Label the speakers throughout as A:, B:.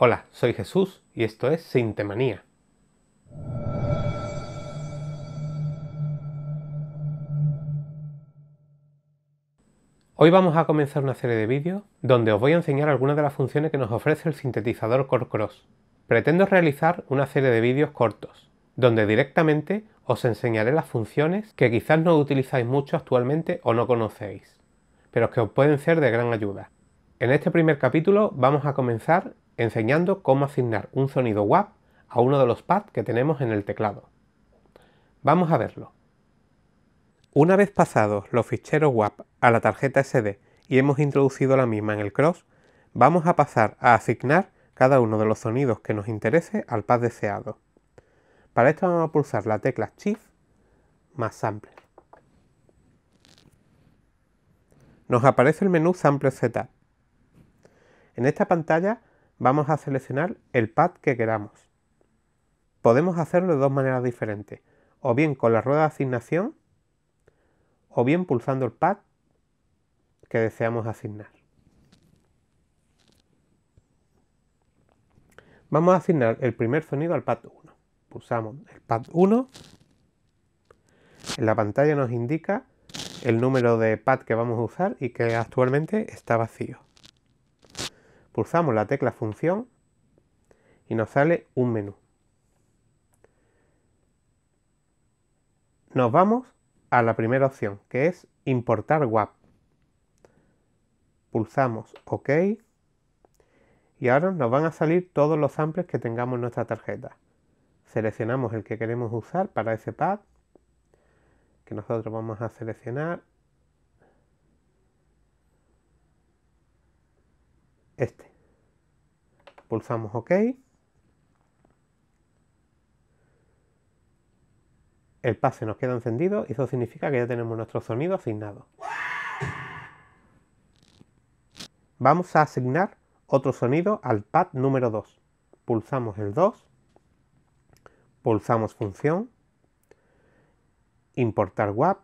A: Hola, soy Jesús y esto es Sintemanía. Hoy vamos a comenzar una serie de vídeos donde os voy a enseñar algunas de las funciones que nos ofrece el sintetizador Core Cross. Pretendo realizar una serie de vídeos cortos, donde directamente os enseñaré las funciones que quizás no utilizáis mucho actualmente o no conocéis, pero que os pueden ser de gran ayuda. En este primer capítulo vamos a comenzar enseñando cómo asignar un sonido WAP a uno de los pads que tenemos en el teclado. Vamos a verlo. Una vez pasados los ficheros WAP a la tarjeta SD y hemos introducido la misma en el cross, vamos a pasar a asignar cada uno de los sonidos que nos interese al pad deseado. Para esto vamos a pulsar la tecla Shift más Sampler. Nos aparece el menú Sample Setup. En esta pantalla vamos a seleccionar el pad que queramos. Podemos hacerlo de dos maneras diferentes, o bien con la rueda de asignación, o bien pulsando el pad que deseamos asignar. Vamos a asignar el primer sonido al pad 1. Pulsamos el pad 1. En la pantalla nos indica el número de pad que vamos a usar y que actualmente está vacío. Pulsamos la tecla función y nos sale un menú. Nos vamos a la primera opción, que es importar WAP. Pulsamos OK y ahora nos van a salir todos los samples que tengamos en nuestra tarjeta. Seleccionamos el que queremos usar para ese pad, que nosotros vamos a seleccionar este. Pulsamos OK. El pase nos queda encendido y eso significa que ya tenemos nuestro sonido asignado. Vamos a asignar otro sonido al pad número 2. Pulsamos el 2, pulsamos función, importar WAP,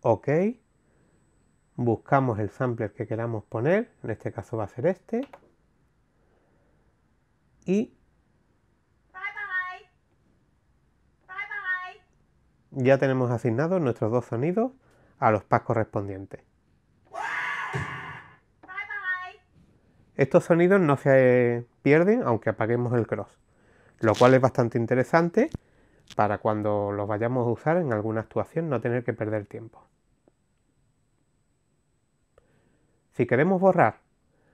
A: OK, buscamos el sampler que queramos poner, en este caso va a ser este, y ya tenemos asignados nuestros dos sonidos a los pads correspondientes. Estos sonidos no se pierden aunque apaguemos el cross, lo cual es bastante interesante para cuando los vayamos a usar en alguna actuación no tener que perder tiempo. Si queremos borrar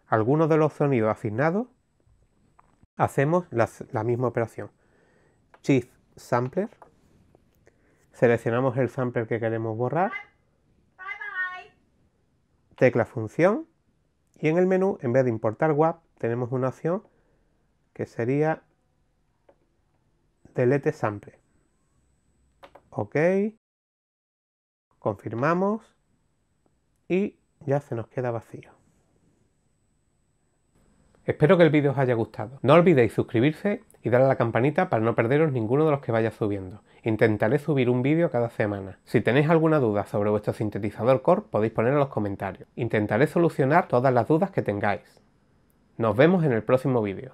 A: algunos de los sonidos asignados, hacemos la, misma operación. Shift Sampler, seleccionamos el sampler que queremos borrar, tecla función y en el menú, en vez de importar WAP, tenemos una opción que sería Delete Sample. Ok, confirmamos y ya se nos queda vacío. Espero que el vídeo os haya gustado. No olvidéis suscribirse y darle a la campanita para no perderos ninguno de los que vaya subiendo. Intentaré subir un vídeo cada semana. Si tenéis alguna duda sobre vuestro sintetizador Core podéis ponerlo en los comentarios. Intentaré solucionar todas las dudas que tengáis. Nos vemos en el próximo vídeo.